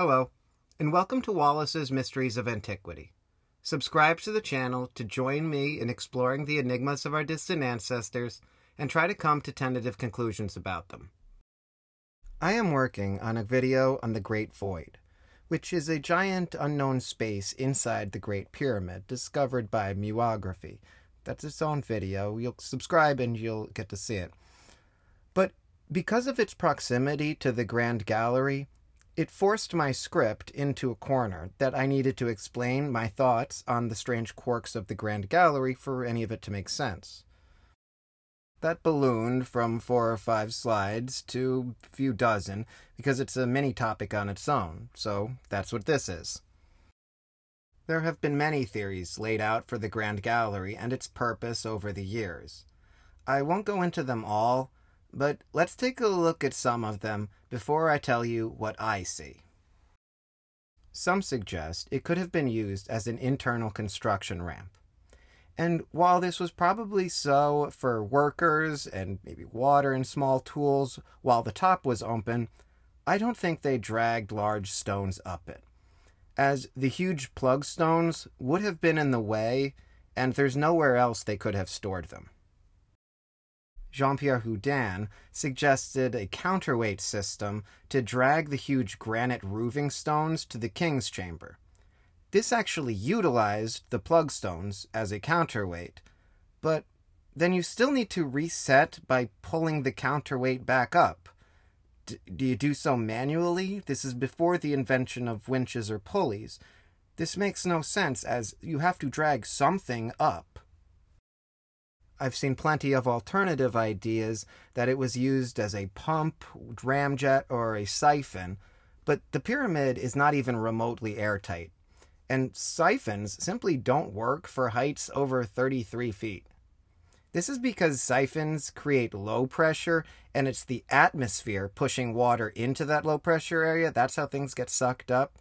Hello, and welcome to Wallace's Mysteries of Antiquity. Subscribe to the channel to join me in exploring the enigmas of our distant ancestors and try to come to tentative conclusions about them. I am working on a video on the Great Void, which is a giant unknown space inside the Great Pyramid discovered by Muography. That's its own video. You'll subscribe and you'll get to see it. But because of its proximity to the Grand Gallery, it forced my script into a corner that I needed to explain my thoughts on the strange quirks of the Grand Gallery for any of it to make sense. That ballooned from four or five slides to a few dozen because it's a mini topic on its own, so that's what this is. There have been many theories laid out for the Grand Gallery and its purpose over the years. I won't go into them all, but let's take a look at some of them before I tell you what I see. Some suggest it could have been used as an internal construction ramp. And while this was probably so for workers and maybe water and small tools while the top was open, I don't think they dragged large stones up it, as the huge plug stones would have been in the way, and there's nowhere else they could have stored them. Jean Pierre Houdin suggested a counterweight system to drag the huge granite roofing stones to the king's chamber. This actually utilized the plug stones as a counterweight, but then you still need to reset by pulling the counterweight back up. D- do you do so manually? This is before the invention of winches or pulleys. This makes no sense as you have to drag something up. I've seen plenty of alternative ideas that it was used as a pump, ramjet, or a siphon, but the pyramid is not even remotely airtight, and siphons simply don't work for heights over 33 feet. This is because siphons create low pressure, and it's the atmosphere pushing water into that low pressure area. That's how things get sucked up.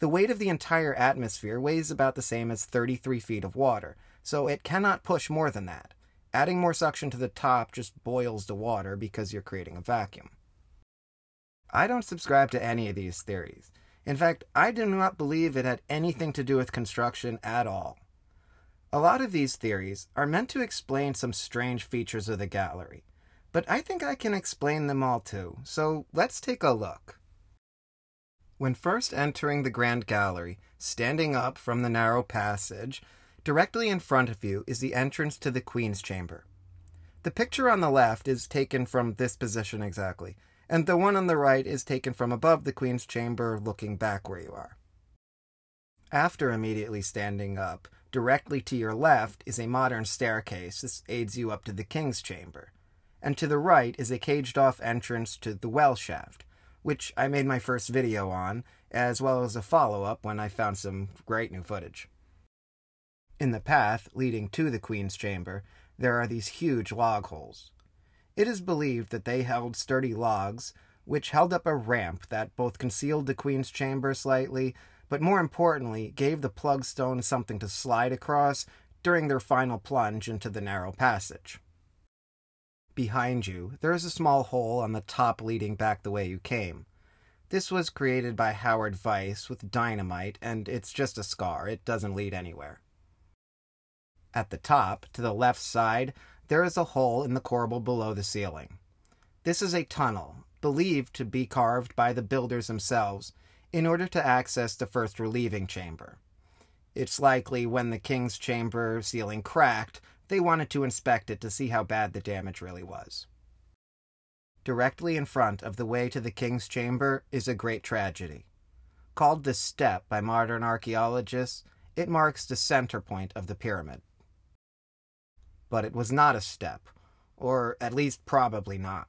The weight of the entire atmosphere weighs about the same as 33 feet of water, so it cannot push more than that. Adding more suction to the top just boils the water because you're creating a vacuum. I don't subscribe to any of these theories. In fact, I do not believe it had anything to do with construction at all. A lot of these theories are meant to explain some strange features of the gallery, but I think I can explain them all too, so let's take a look. When first entering the Grand Gallery, standing up from the narrow passage, Directly in front of you is the entrance to the Queen's Chamber. The picture on the left is taken from this position exactly, and the one on the right is taken from above the Queen's Chamber looking back where you are. After immediately standing up, directly to your left is a modern staircase. This aids you up to the King's Chamber. And to the right is a caged off entrance to the well shaft, which I made my first video on, as well as a follow up when I found some great new footage. In the path leading to the Queen's chamber, there are these huge log holes. It is believed that they held sturdy logs, which held up a ramp that both concealed the Queen's chamber slightly, but more importantly, gave the plugstone something to slide across during their final plunge into the narrow passage. Behind you, there is a small hole on the top leading back the way you came. This was created by Howard Vyse with dynamite, and it's just a scar. It doesn't lead anywhere. At the top, to the left side, there is a hole in the corbel below the ceiling. This is a tunnel, believed to be carved by the builders themselves, in order to access the first relieving chamber. It's likely when the king's chamber ceiling cracked, they wanted to inspect it to see how bad the damage really was. Directly in front of the way to the king's chamber is a great tragedy. Called the Step by modern archaeologists, it marks the center point of the pyramid but it was not a step, or at least probably not.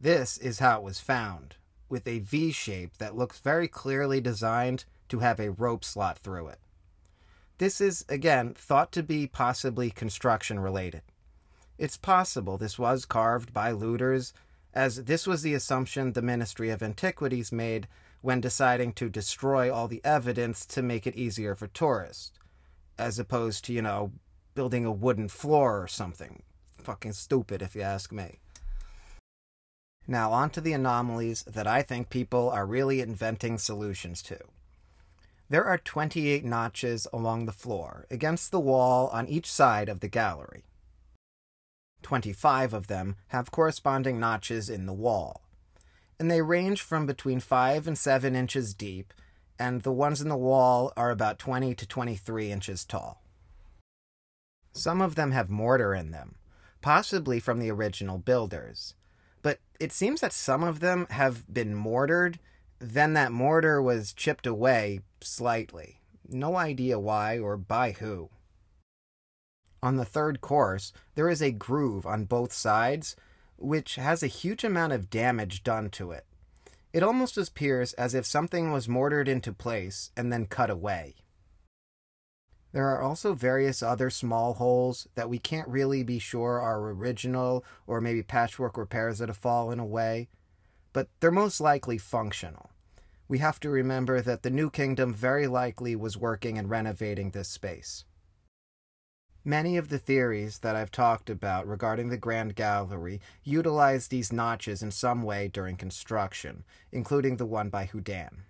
This is how it was found, with a V shape that looks very clearly designed to have a rope slot through it. This is, again, thought to be possibly construction related. It's possible this was carved by looters, as this was the assumption the Ministry of Antiquities made when deciding to destroy all the evidence to make it easier for tourists, as opposed to, you know, building a wooden floor or something. Fucking stupid, if you ask me. Now, on to the anomalies that I think people are really inventing solutions to. There are 28 notches along the floor, against the wall on each side of the gallery. 25 of them have corresponding notches in the wall, and they range from between 5 and 7 inches deep, and the ones in the wall are about 20 to 23 inches tall. Some of them have mortar in them, possibly from the original builders, but it seems that some of them have been mortared, then that mortar was chipped away slightly. No idea why or by who. On the third course, there is a groove on both sides, which has a huge amount of damage done to it. It almost appears as if something was mortared into place and then cut away. There are also various other small holes that we can't really be sure are original or maybe patchwork repairs that have fallen away, but they're most likely functional. We have to remember that the New Kingdom very likely was working and renovating this space. Many of the theories that I've talked about regarding the Grand Gallery utilize these notches in some way during construction, including the one by Houdin.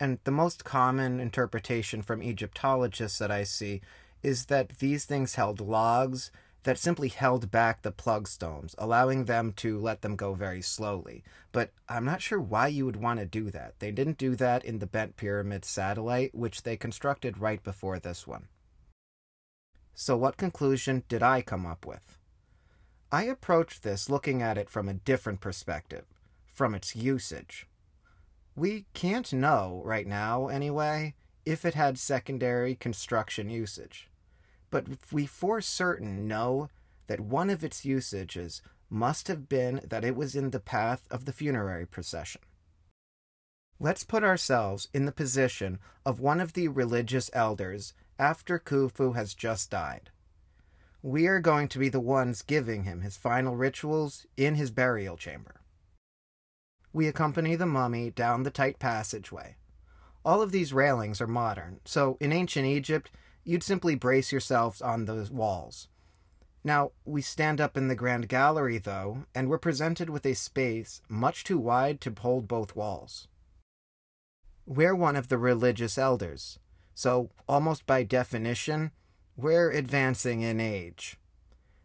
And the most common interpretation from Egyptologists that I see is that these things held logs that simply held back the plug stones, allowing them to let them go very slowly. But I'm not sure why you would want to do that. They didn't do that in the Bent Pyramid satellite, which they constructed right before this one. So, what conclusion did I come up with? I approached this looking at it from a different perspective, from its usage. We can't know right now, anyway, if it had secondary construction usage. But we for certain know that one of its usages must have been that it was in the path of the funerary procession. Let's put ourselves in the position of one of the religious elders after Khufu has just died. We are going to be the ones giving him his final rituals in his burial chamber. We accompany the mummy down the tight passageway. All of these railings are modern, so in ancient Egypt, you'd simply brace yourselves on those walls. Now, we stand up in the Grand Gallery, though, and we're presented with a space much too wide to hold both walls. We're one of the religious elders, so almost by definition, we're advancing in age.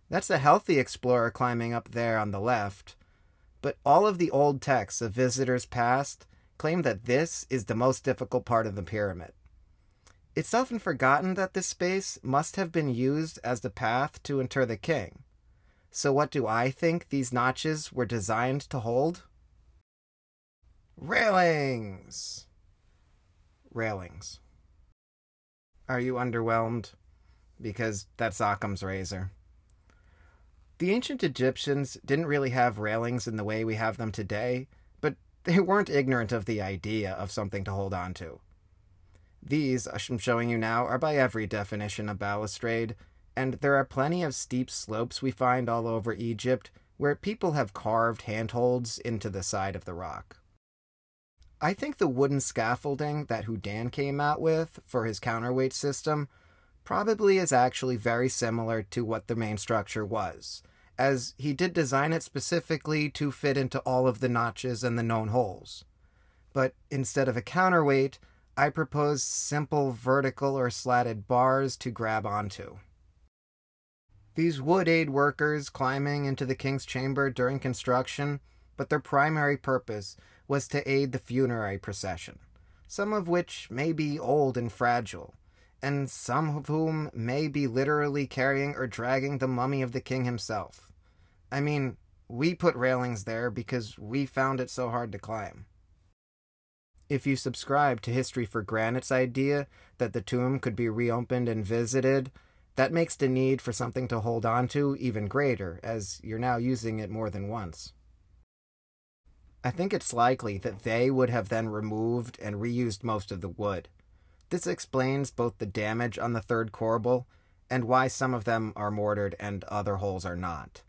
That's a healthy explorer climbing up there on the left, but all of the old texts of visitors past claim that this is the most difficult part of the pyramid. It's often forgotten that this space must have been used as the path to inter the king. So, what do I think these notches were designed to hold? Railings! Railings. Are you underwhelmed? Because that's Occam's razor. The ancient Egyptians didn't really have railings in the way we have them today, but they weren't ignorant of the idea of something to hold on to. These, I'm showing you now, are by every definition a balustrade, and there are plenty of steep slopes we find all over Egypt where people have carved handholds into the side of the rock. I think the wooden scaffolding that Houdin came out with for his counterweight system probably is actually very similar to what the main structure was, as he did design it specifically to fit into all of the notches and the known holes. But instead of a counterweight, I propose simple vertical or slatted bars to grab onto. These would aid workers climbing into the king's chamber during construction, but their primary purpose was to aid the funerary procession, some of which may be old and fragile, and some of whom may be literally carrying or dragging the mummy of the king himself. I mean, we put railings there because we found it so hard to climb. If you subscribe to History for Granite's idea that the tomb could be reopened and visited, that makes the need for something to hold on to even greater, as you're now using it more than once. I think it's likely that they would have then removed and reused most of the wood. This explains both the damage on the third corbel and why some of them are mortared and other holes are not.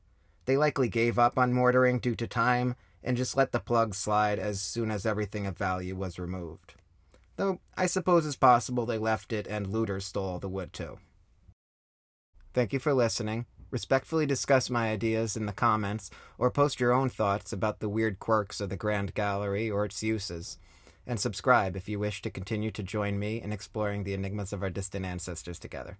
They likely gave up on mortaring due to time and just let the plugs slide as soon as everything of value was removed. Though I suppose it's possible they left it and looters stole all the wood too. Thank you for listening. respectfully discuss my ideas in the comments, or post your own thoughts about the weird quirks of the Grand Gallery or its uses. And subscribe if you wish to continue to join me in exploring the enigmas of our distant ancestors together.